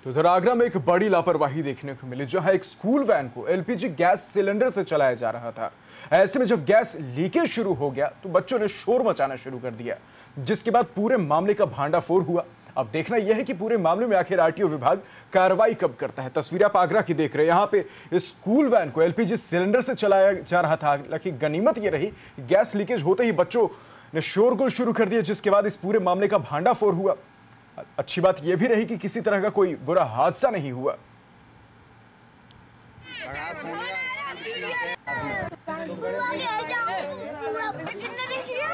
तो इधर आगरा में एक बड़ी लापरवाही देखने को मिली, जहाँ एक स्कूल वैन को एलपीजी गैस सिलेंडर से चलाया जा रहा था। ऐसे में जब गैस लीकेज शुरू हो गया तो बच्चों ने शोर मचाना शुरू कर दिया, जिसके बाद पूरे मामले का भांडाफोड़ हुआ। अब देखना यह है कि पूरे मामले में आखिर आरटीओ विभाग कार्रवाई कब करता है। तस्वीर आप आगरा की देख रहे हैं। यहाँ पे स्कूल वैन को एलपीजी सिलेंडर से चलाया जा रहा था। हालाँकि गनीमत यह रही गैस लीकेज होते ही बच्चों ने शोरगुल शुरू कर दिया, जिसके बाद इस पूरे मामले का भांडाफोड़ हुआ। अच्छी बात यह भी रही कि किसी तरह का कोई बुरा हादसा नहीं हुआ। कितने देखिए?